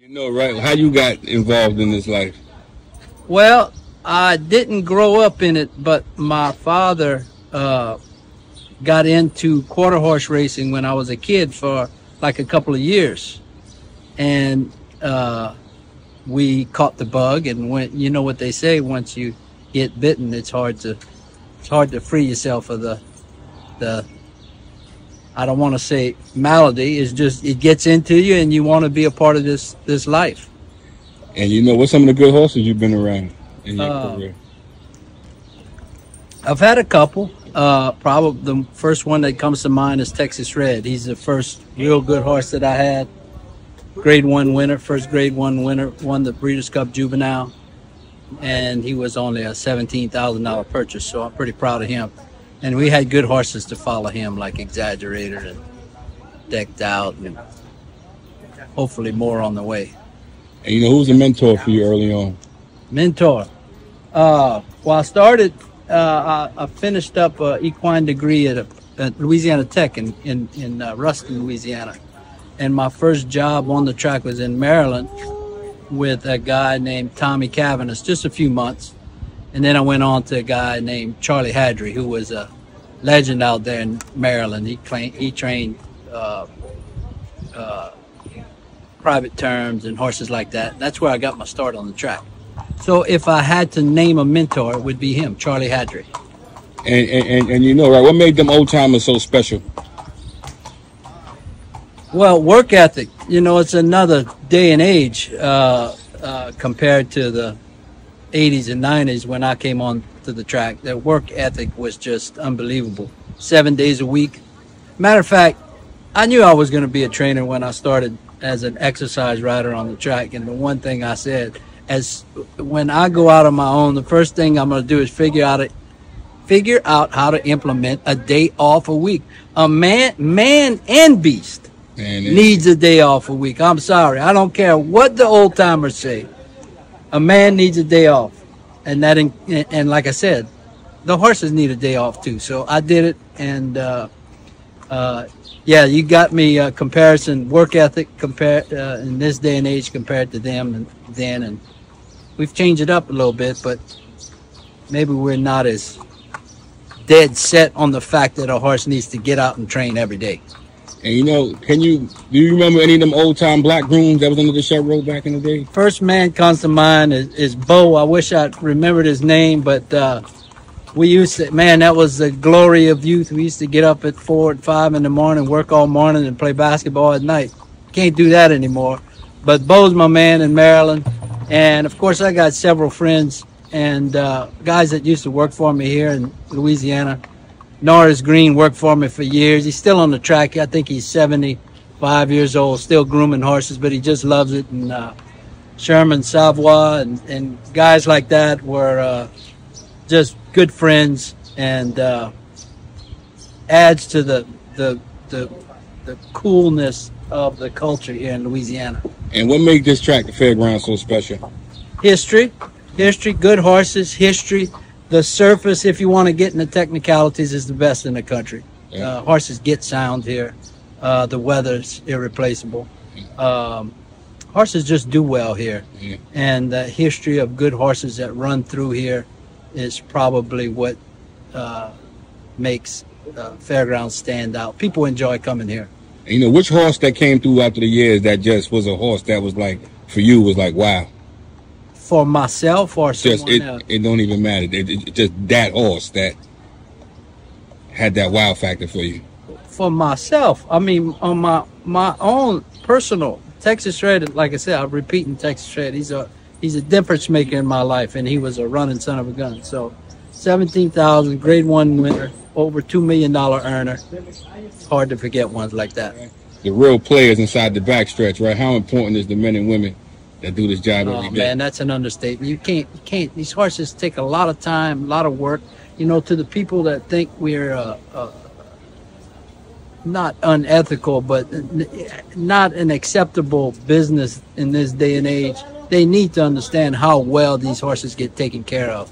You know, right? How you got involved in this life? Well, I didn't grow up in it, but my father uh, got into quarter horse racing when I was a kid for like a couple of years, and uh, we caught the bug. And when you know what they say, once you get bitten, it's hard to it's hard to free yourself of the the. I don't want to say malady. It's just it gets into you, and you want to be a part of this this life. And you know, what's some of the good horses you've been around in your Uh, career? I've had a couple. Uh, probably the first one that comes to mind is Texas Red. He's the first real good horse that I had. Grade one winner, first grade one winner, won the Breeders' Cup Juvenile, and he was only a seventeen thousand dollar purchase. So I'm pretty proud of him. And we had good horses to follow him, like Exaggerator and Decked Out, and hopefully more on the way. And you know, who was a mentor for you early on? mentor. Uh, well, I started, uh, I, I finished up a equine degree at, a, at Louisiana Tech in in, in uh, Ruston, Louisiana, and my first job on the track was in Maryland with a guy named Tommy Cavanis, just a few months, and then I went on to a guy named Charlie Hadry, who was a legend out there in Maryland. He trained he trained uh, uh, private terms and horses like that. That's where I got my start on the track. So if I had to name a mentor, it would be him, Charlie Hadry. And, and, and, and you know, right? What made them old timers so special? Well, work ethic, you know, it's another day and age uh, uh, compared to the 80s and 90s when I came on to the track. Their work ethic was just unbelievable. Seven days a week. Matter of fact, I knew I was going to be a trainer when I started as an exercise rider on the track. And the one thing I said, as when I go out on my own, the first thing I'm going to do is figure out it, figure out how to implement a day off a week. A man, man and beast And it- needs a day off a week. I'm sorry. I don't care what the old timers say. A man needs a day off. And that, in, and like I said, the horses need a day off too. So I did it. And, uh, uh, yeah, you got me uh, comparison work ethic compare uh, in this day and age compared to them and then. And we've changed it up a little bit, but maybe we're not as dead set on the fact that a horse needs to get out and train every day. And you know, can you do you remember any of them old time black grooms that was under the Chevrolet back in the day? first man comes to mind is, is Bo. I wish I remembered his name, but uh, we used to, man, that was the glory of youth. We used to get up at four and five in the morning, work all morning, and play basketball at night. Can't do that anymore. But Bo's my man in Maryland. And of course, I got several friends and uh, guys that used to work for me here in Louisiana. Norris Green worked for me for years. He's still on the track. I think he's 75 years old, still grooming horses, but he just loves it. And uh, Sherman Savoy and, and guys like that were uh, just good friends and uh, adds to the, the the the coolness of the culture here in Louisiana. And what made this track, the fairground, so special? History, history, good horses, history. The surface, if you want to get into the technicalities, is the best in the country. Uh, horses get sound here. Uh, the weather's irreplaceable. Um, horses just do well here. And the history of good horses that run through here is probably what uh, makes uh, Fairgrounds stand out. People enjoy coming here. You know, which horse that came through after the years that just was a horse that was like for you was like wow. For myself or Just someone it, else. it don't even matter. It, it, just that horse that had that wow factor for you. for myself. I mean, on my my own personal Texas Red. Like I said, I'm repeating Texas Red. He's a he's a difference maker in my life, and he was a running son of a gun. So, seventeen thousand, grade one winner, over two million dollar earner. It's hard to forget ones like that. The real players inside the backstretch, right? How important is the men and women that do this job Oh every day? man, that's an understatement. You can't, you can't. These horses take a lot of time, a lot of work. You know, to the people that think we're uh, uh, not unethical, but n- not an acceptable business in this day and age, they need to understand how well these horses get taken care of.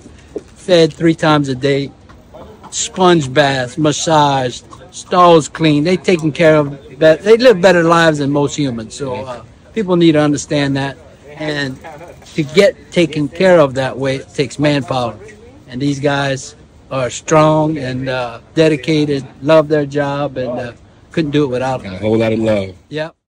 Fed three times a day, sponge baths, massaged, stalls clean. They taken care of. They live better lives than most humans. So uh, people need to understand that. And to get taken care of that way, it takes manpower. And these guys are strong and uh, dedicated, love their job, and uh, couldn't do it without And a whole lot of love. Yep.